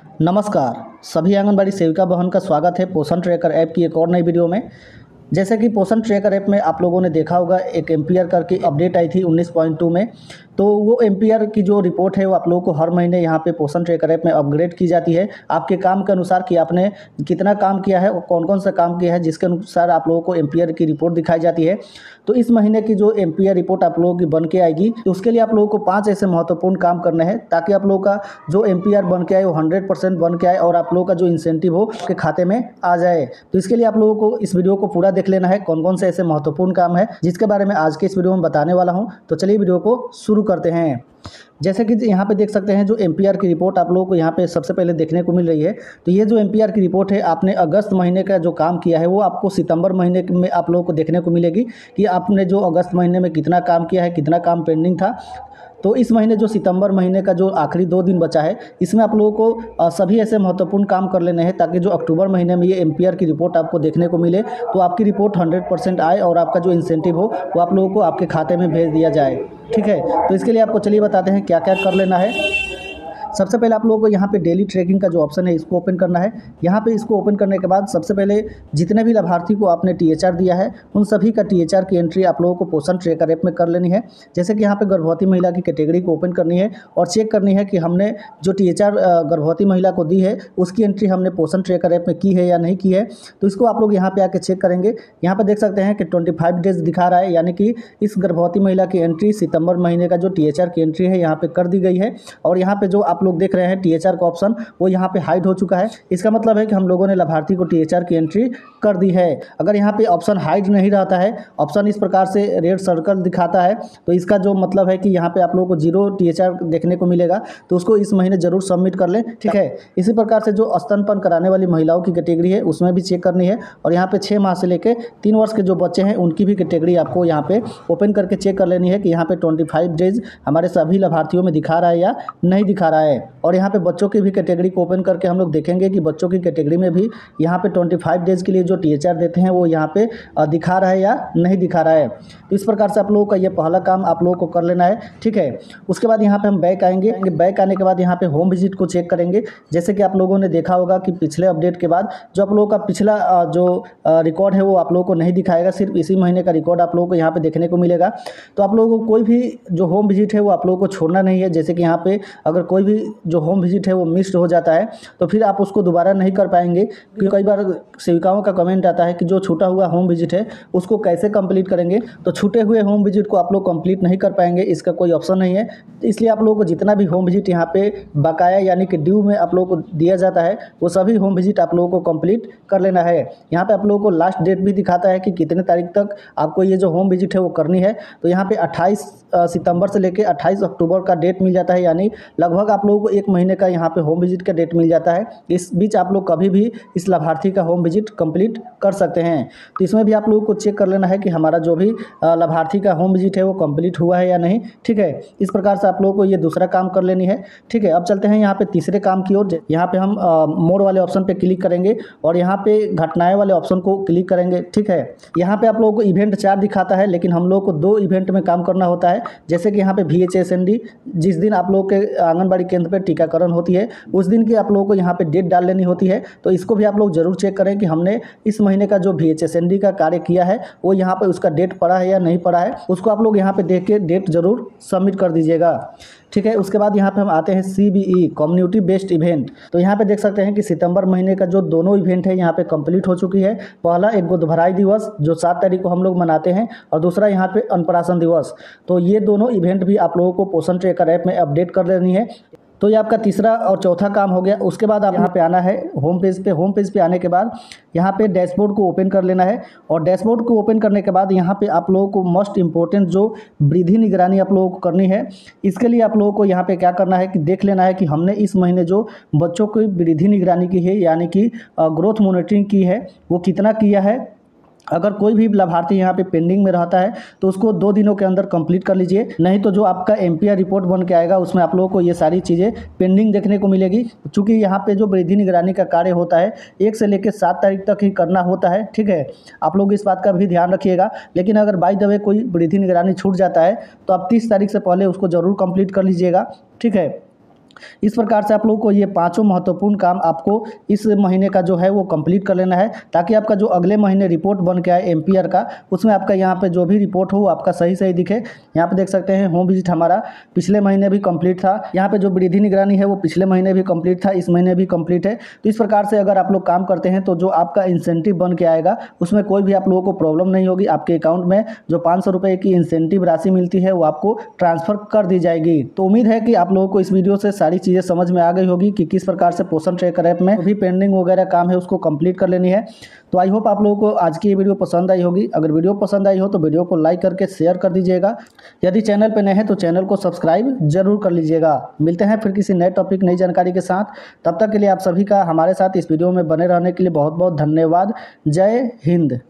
नमस्कार। सभी आंगनबाड़ी सेविका बहन का स्वागत है पोषण ट्रैकर ऐप की एक और नई वीडियो में। जैसे कि पोषण ट्रैकर ऐप में आप लोगों ने देखा होगा, एक एम्पियर करके अपडेट आई थी 19.2 में। तो वो एम्पियर की जो रिपोर्ट है वो आप लोगों को हर महीने यहाँ पे पोषण ट्रैकर ऐप में अपग्रेड की जाती है। आपके काम के अनुसार कि आपने कितना काम किया है, और कौन कौन सा काम किया है, जिसके अनुसार आप लोगों को एम्पियर की रिपोर्ट दिखाई जाती है। तो इस महीने की जो एम्पियर रिपोर्ट आप लोगों की बन के आएगी तो उसके लिए आप लोगों को पाँच ऐसे महत्वपूर्ण काम करने हैं, ताकि आप लोगों का जो एम्पियर बन के आए वो हंड्रेड बन के आए, और आप लोगों का जो इंसेंटिव हो, आपके खाते में आ जाए। तो इसके लिए आप लोगों को इस वीडियो को पूरा देख लेना है कौन कौन से ऐसे महत्वपूर्ण काम है, जिसके बारे में आज के इस वीडियो में बताने वाला हूँ। तो चलिए वीडियो को शुरू करते हैं। जैसे कि यहाँ पे देख सकते हैं जो MPR की रिपोर्ट आप लोगों को यहाँ पे सबसे पहले देखने को मिल रही है तो ये जो MPR की रिपोर्ट है, आपने अगस्त महीने का जो काम किया है, वो आपको सितंबर महीने में आप लोगों को देखने को मिलेगी कि आपने जो अगस्त महीने में कितना काम किया है, कितना काम पेंडिंग था। तो इस महीने जो सितंबर महीने का जो आखिरी दो दिन बचा है, इसमें आप लोगों को सभी ऐसे महत्वपूर्ण काम कर लेने हैं ताकि जो अक्टूबर महीने में ये MPR की रिपोर्ट आपको देखने को मिले तो आपकी रिपोर्ट हंड्रेड आए और आपका जो इंसेंटिव हो, वो आप लोगों को आपके खाते में भेज दिया जाए। ठीक है? तो इसके लिए आपको चलिए बताते हैं क्या क्या कर लेना है। सबसे पहले आप लोगों को यहाँ पे डेली ट्रैकिंग का जो ऑप्शन है, इसको ओपन करना है। यहाँ पे इसको ओपन करने के बाद सबसे पहले जितने भी लाभार्थी को आपने टीएचआर दिया है, उन सभी का टीएचआर की एंट्री आप लोगों को पोषण ट्रेकर ऐप में कर लेनी है। जैसे कि यहाँ पर गर्भवती महिला की कैटेगरी को ओपन करनी है और चेक करनी है कि हमने जो टीएचआर गर्भवती महिला को दी है, उसकी एंट्री हमने पोषण ट्रेकर ऐप में की है या नहीं की है। तो इसको आप लोग यहाँ पे आके चेक करेंगे। यहाँ पर देख सकते हैं कि ट्वेंटी डेज़ दिखा रहा है, यानी कि इस गर्भवती महिला की एंट्री सितंबर महीने का जो टीएचआर की एंट्री है, यहाँ पे कर दी गई है। और यहाँ पे जो आप आप लोग देख रहे हैं टीएचआर का ऑप्शन वो यहाँ पे हाइड हो चुका है। इसका मतलब है कि हम लोगों ने लाभार्थी को टीएचआर की एंट्री कर दी है। अगर यहाँ पे ऑप्शन हाइड नहीं रहता है ऑप्शन इस प्रकार से रेड सर्कल दिखाता है। तो इसका जो मतलब है कि यहाँ पे आप लोगों को ज़ीरो टीएचआर देखने को मिलेगा तो उसको इस महीने ज़रूर सबमिट कर लें, ठीक है? इसी प्रकार से जो स्तनपन कराने वाली महिलाओं की कैटेगरी है, उसमें भी चेक करनी है। और यहाँ पे छः माह से लेकर तीन वर्ष के जो बच्चे हैं, उनकी भी कैटेगरी आपको यहाँ पे ओपन करके चेक कर लेनी है कि यहाँ पे ट्वेंटी डेज़ हमारे सभी लाभार्थियों में दिखा रहा है या नहीं दिखा रहा है। है। और यहाँ पे बच्चों की भी कैटेगरी को ओपन करके हम लोग देखेंगे कि बच्चों की कैटेगरी में भी यहाँ पे 25 डेज़ के लिए जो टीएचआर देते हैं, वो यहाँ पे दिखा रहा है या नहीं दिखा रहा है। तो इस प्रकार से आप लोगों का ये पहला काम आप लोगों को कर लेना है, ठीक है? उसके बाद यहाँ पर हम बैक आएँगे। बैक आने के बाद यहाँ पर होम विज़िट को चेक करेंगे। जैसे कि आप लोगों ने देखा होगा कि पिछले अपडेट के बाद जो आप लोगों का पिछला जो रिकॉर्ड है वो आप लोगों को नहीं दिखाएगा, सिर्फ़ इसी महीने का रिकॉर्ड आप लोगों को यहाँ पे देखने को मिलेगा। तो आप लोगों को कोई भी जो होम विज़िट है वो आप लोगों को छोड़ना नहीं है। जैसे कि यहाँ पे अगर कोई भी जो होम विज़िट है वो मिस्ड हो जाता है तो फिर आप उसको दोबारा नहीं कर पाएँगे। क्योंकि कई बार सेविकाओं का कमेंट आता है कि जो छूटा हुआ होम विज़िट है, उसको कैसे कंप्लीट करेंगे? तो छूटे हुए होम विज़िट को आप लोग कंप्लीट नहीं कर पाएँगे, इसका कोई ऑप्शन नहीं है। इसलिए आप लोगों को जितना भी होम विज़िट यहाँ पे बकाया यानी कि ड्यू में आप लोगों को दिया जाता है, वो सभी होम विज़िट आप लोगों को कंप्लीट कर लेना है। यहाँ पे आप लोगों को लास्ट डेट भी दिखाता है कि कितने तारीख तक आपको ये जो होम विज़िट है वो करनी है। तो यहाँ पे 28 सितंबर से लेकर 28 अक्टूबर का डेट मिल जाता है, यानी लगभग आप लोगों को एक महीने का यहाँ पे होम विज़िट का डेट मिल जाता है। इस बीच आप लोग कभी भी इस लाभार्थी का होम विज़िट कंप्लीट कर सकते हैं। तो इसमें भी आप लोगों को चेक कर लेना है कि हमारा जो भी लाभार्थी का होम विज़िट है वो कंप्लीट हुआ है या नहीं, ठीक है? इस प्रकार से आप लोगों को ये दूसरा काम कर लेनी है, ठीक है? अब चलते हैं यहाँ पे तीसरे काम की ओर। यहाँ पे हम मोड वाले ऑप्शन पे क्लिक करेंगे और यहाँ पे घटनाएँ वाले ऑप्शन को क्लिक करेंगे, ठीक है? यहाँ पे आप लोगों को इवेंट चार दिखाता है, लेकिन हम लोग को दो इवेंट में काम करना होता है। जैसे कि यहाँ पे वी जिस दिन आप लोग के आंगनबाड़ी पर टीकाकरण होती है। उस दिन की आप लोगों को यहाँ पे डेट डाल लेनी होती है। तो इसको भी आप लोग ज़रूर चेक करें कि हमने इस महीने का जो वी का कार्य किया है, वो यहाँ पर उसका डेट पड़ा है या नहीं पड़ा है, उसको आप लोग यहाँ पे देख के डेट ज़रूर सबमिट कर दीजिएगा। ठीक है, उसके बाद यहाँ पे हम आते हैं C B E community based event तो यहाँ पे देख सकते हैं कि सितंबर महीने का जो दोनों इवेंट है, यहाँ पे कंप्लीट हो चुकी है। पहला एक गोदभराई दिवस, जो सात तारीख को हम लोग मनाते हैं, और दूसरा यहाँ पे अनपराशन दिवस। तो ये दोनों इवेंट भी आप लोगों को पोषण ट्रेकर ऐप में अपडेट कर देनी है। तो ये आपका तीसरा और चौथा काम हो गया। उसके बाद आप यहाँ पे आना है होम पेज पे। होम पेज पे आने के बाद यहाँ पे डैशबोर्ड को ओपन कर लेना है और डैशबोर्ड को ओपन करने के बाद यहाँ पे आप लोगों को मोस्ट इंपॉर्टेंट जो वृद्धि निगरानी आप लोगों को करनी है इसके लिए आप लोगों को यहाँ पे क्या करना है कि देख लेना है कि हमने इस महीने जो बच्चों की वृद्धि निगरानी की है यानी कि ग्रोथ मोनिटरिंग की है वो कितना किया है अगर कोई भी लाभार्थी यहाँ पे पेंडिंग में रहता है तो उसको दो दिनों के अंदर कंप्लीट कर लीजिए। नहीं तो जो आपका एमपीआर रिपोर्ट बन के आएगा, उसमें आप लोगों को ये सारी चीज़ें पेंडिंग देखने को मिलेगी। चूँकि यहाँ पे जो वृद्धि निगरानी का कार्य होता है, एक से लेकर सात तारीख तक ही करना होता है, ठीक है? आप लोग इस बात का भी ध्यान रखिएगा। लेकिन अगर बाई दवे कोई वृद्धि निगरानी छूट जाता है तो आप तीस तारीख से पहले उसको ज़रूर कंप्लीट कर लीजिएगा, ठीक है? इस प्रकार से आप लोगों को ये पाँचों महत्वपूर्ण काम आपको इस महीने का जो है वो कंप्लीट कर लेना है, ताकि आपका जो अगले महीने रिपोर्ट बन के आए एमपीआर का, उसमें आपका यहाँ पे जो भी रिपोर्ट हो, आपका सही सही दिखे। यहाँ पे देख सकते हैं होम विज़िट हमारा पिछले महीने भी कंप्लीट था। यहाँ पे जो वृद्धि निगरानी है, वो पिछले महीने भी कंप्लीट था, इस महीने भी कंप्लीट है। तो इस प्रकार से अगर आप लोग काम करते हैं तो जो आपका इंसेंटिव बन के आएगा, उसमें कोई भी आप लोगों को प्रॉब्लम नहीं होगी। आपके अकाउंट में जो पाँच सौ की इंसेंटिव राशि मिलती है, वो आपको ट्रांसफ़र कर दी जाएगी। तो उम्मीद है कि आप लोगों को इस वीडियो से सारी चीज़ें समझ में आ गई होगी कि किस प्रकार से पोषण ट्रैकर ऐप में भी पेंडिंग वगैरह काम है, उसको कंप्लीट कर लेनी है। तो आई होप आप लोगों को आज की ये वीडियो पसंद आई होगी। अगर वीडियो पसंद आई हो तो वीडियो को लाइक करके शेयर कर दीजिएगा। यदि चैनल पर नए हैं तो चैनल को सब्सक्राइब ज़रूर कर लीजिएगा। मिलते हैं फिर किसी नए टॉपिक नई जानकारी के साथ। तब तक के लिए आप सभी का हमारे साथ इस वीडियो में बने रहने के लिए बहुत बहुत धन्यवाद। जय हिंद।